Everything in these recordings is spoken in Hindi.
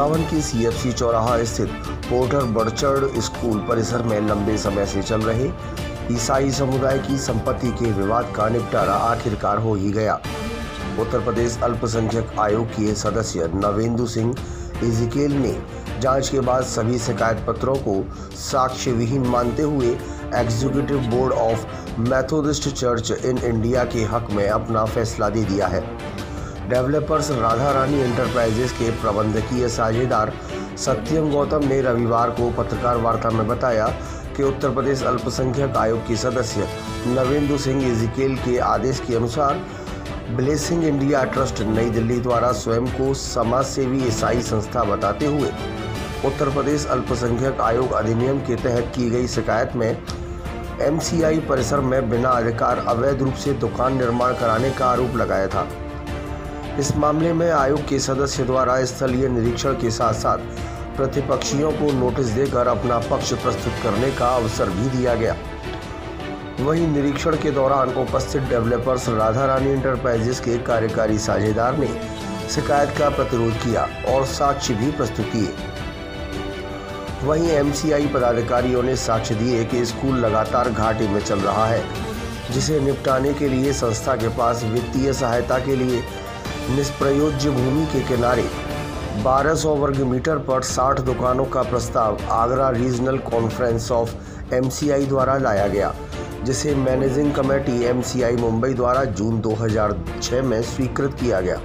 वृंदावन की सीएफसी चौराहा स्थित पोर्टर बड़चड़ स्कूल परिसर में लंबे समय से चल रहे ईसाई समुदाय की संपत्ति के विवाद का निपटारा आखिरकार हो ही गया। उत्तर प्रदेश अल्पसंख्यक आयोग के सदस्य नवेंदु सिंह इजिकेल ने जाँच के बाद सभी शिकायत पत्रों को साक्ष्य विहीन मानते हुए executive board of Methodist church in India के हक में अपना फैसला दे दिया है। डेवलपर्स राधा रानी इंटरप्राइजेस के प्रबंधकीय साझेदार सत्यम गौतम ने रविवार को पत्रकार वार्ता में बताया कि उत्तर प्रदेश अल्पसंख्यक आयोग के सदस्य नवेंदु सिंह इजिकेल के आदेश के अनुसार ब्लेसिंग इंडिया ट्रस्ट नई दिल्ली द्वारा स्वयं को समाज सेवी ईसाई संस्था बताते हुए उत्तर प्रदेश अल्पसंख्यक आयोग अधिनियम के तहत की गई शिकायत में एमसीआई परिसर में बिना अधिकार अवैध रूप से दुकान निर्माण कराने का आरोप लगाया था। इस मामले में आयोग के सदस्य द्वारा स्थलीय निरीक्षण के साथ साथ प्रतिपक्षियों को नोटिस देकर अपना पक्ष प्रस्तुत करने का अवसर भी दिया गया। वहीं निरीक्षण के दौरान उपस्थित डेवलपर्स राधा रानी इंटरप्राइजेस के कार्यकारी साझेदार ने शिकायत का प्रतिरोध किया और साक्ष्य भी प्रस्तुत किए। वहीं एमसीआई पदाधिकारियों ने साक्ष्य दिए कि स्कूल लगातार घाटे में चल रहा है, जिसे निपटाने के लिए संस्था के पास वित्तीय सहायता के लिए निष्प्रयोज्य भूमि के किनारे 1200 वर्ग मीटर पर 60 दुकानों का प्रस्ताव Agra regional conference of MCI द्वारा लाया गया, जिसे मैनेजिंग कमेटी एमसीआई मुंबई द्वारा जून 2006 में स्वीकृत किया गया,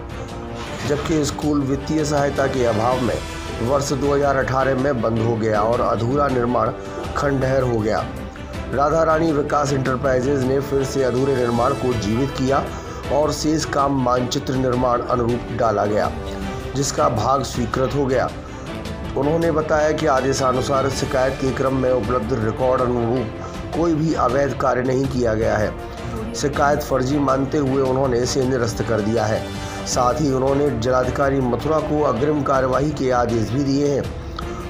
जबकि स्कूल वित्तीय सहायता के अभाव में वर्ष 2018 में बंद हो गया और अधूरा निर्माण खंडहर हो गया। राधा रानी विकास इंटरप्राइजेज ने फिर से अधूरे निर्माण को जीवित किया और शेष काम मानचित्र निर्माण अनुरूप डाला गया, जिसका भाग स्वीकृत हो गया। उन्होंने बताया कि आदेशानुसार शिकायत के क्रम में उपलब्ध रिकॉर्ड अनुरूप कोई भी अवैध कार्य नहीं किया गया है। शिकायत फर्जी मानते हुए उन्होंने इसे निरस्त कर दिया है। साथ ही उन्होंने जिलाधिकारी मथुरा को अग्रिम कार्यवाही के आदेश भी दिए हैं।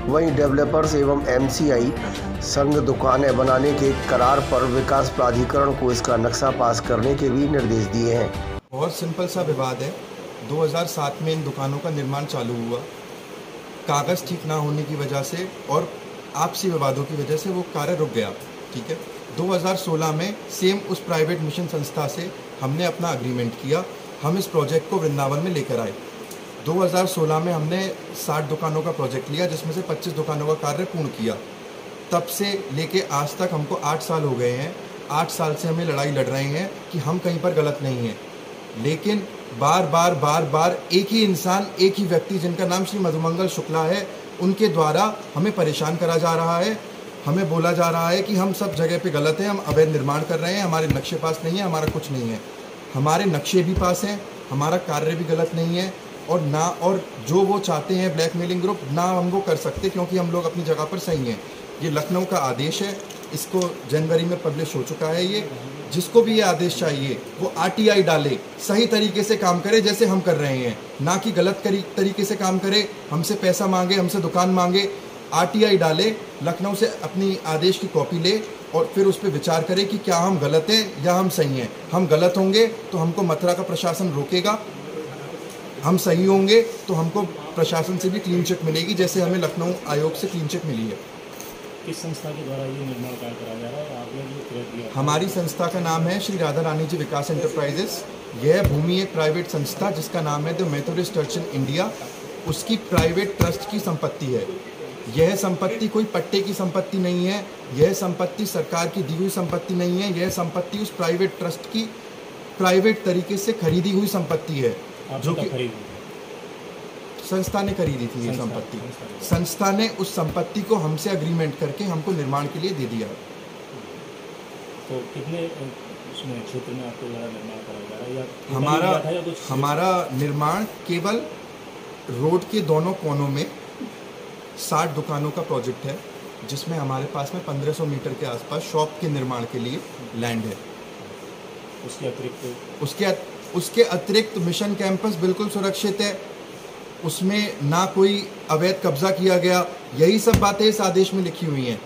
वहीं डेवलपर्स एवं एमसीआई संघ दुकानें बनाने के करार पर विकास प्राधिकरण को इसका नक्शा पास करने के भी निर्देश दिए हैं। बहुत सिंपल सा विवाद है। 2007 में इन दुकानों का निर्माण चालू हुआ। कागज़ ठीक ना होने की वजह से और आपसी विवादों की वजह से वो कार्य रुक गया, ठीक है? 2016 में सेम उस प्राइवेट मिशन संस्था से हमने अपना अग्रीमेंट किया। हम इस प्रोजेक्ट को वृंदावन में लेकर आए। 2016 में हमने 60 दुकानों का प्रोजेक्ट लिया, जिसमें से 25 दुकानों का कार्य पूर्ण किया। तब से लेके आज तक हमको आठ साल हो गए हैं। आठ साल से हमें लड़ाई लड़ रहे हैं कि हम कहीं पर गलत नहीं हैं। लेकिन बार बार बार बार एक ही इंसान, एक ही व्यक्ति जिनका नाम श्री मधुमंगल शुक्ला है, उनके द्वारा हमें परेशान करा जा रहा है। हमें बोला जा रहा है कि हम सब जगह पे गलत हैं, हम अवैध निर्माण कर रहे हैं, हमारे नक्शे पास नहीं है, हमारा कुछ नहीं है। हमारे नक्शे भी पास हैं, हमारा कार्य भी गलत नहीं है और ना और जो वो चाहते हैं ब्लैकमेलिंग ग्रुप, ना हम वो कर सकते क्योंकि हम लोग अपनी जगह पर सही हैं। ये लखनऊ का आदेश है। इसको जनवरी में पब्लिश हो चुका है ये। जिसको भी ये आदेश चाहिए, वो आरटीआई डाले, सही तरीके से काम करे जैसे हम कर रहे हैं। ना कि गलत तरीके से काम करे। हमसे पैसा मांगे, हमसे दुकान मांगे आरटीआई डाले, लखनऊ से अपनी आदेश की कॉपी ले और फिर उस पर विचार करें कि क्या हम गलत हैं या हम सही हैं। हम गलत होंगे तो हमको मथुरा का प्रशासन रोकेगा। हम सही होंगे तो हमको प्रशासन से भी क्लीन चिट मिलेगी, जैसे हमें लखनऊ आयोग से क्लीन चिट मिली है। किस संस्था के द्वारा ये निर्माण कार्य करा जा रहा है आपने जो दिया हमारी संस्था का नाम है श्री राधा रानी जी विकास एंटरप्राइजेस। यह भूमि एक प्राइवेट संस्था जिसका नाम है the Methodist church in India. उसकी प्राइवेट ट्रस्ट की संपत्ति है। यह संपत्ति कोई पट्टे की संपत्ति नहीं है। यह संपत्ति सरकार की दी हुई संपत्ति नहीं है। यह संपत्ति उस प्राइवेट ट्रस्ट की प्राइवेट तरीके से खरीदी हुई संपत्ति है। जो कि संस्था ने खरीदी थी ये संपत्ति। संस्था ने। उस संपत्ति को हमसे अग्रीमेंट करके हमको निर्माण के लिए दे दिया। तो कितने क्षेत्र में आपको निर्माण करा जा रहा या हमारा हमारा निर्माण केवल रोड के दोनों कोनों में साठ दुकानों का प्रोजेक्ट है जिसमें हमारे पास में 1500 मीटर के आसपास शॉप के निर्माण के लिए लैंड है। उसके अतिरिक्त? उसके उसके अतिरिक्त मिशन कैंपस बिल्कुल सुरक्षित है। उसमें ना कोई अवैध कब्जा किया गया, यही सब बातें इस आदेश में लिखी हुई हैं।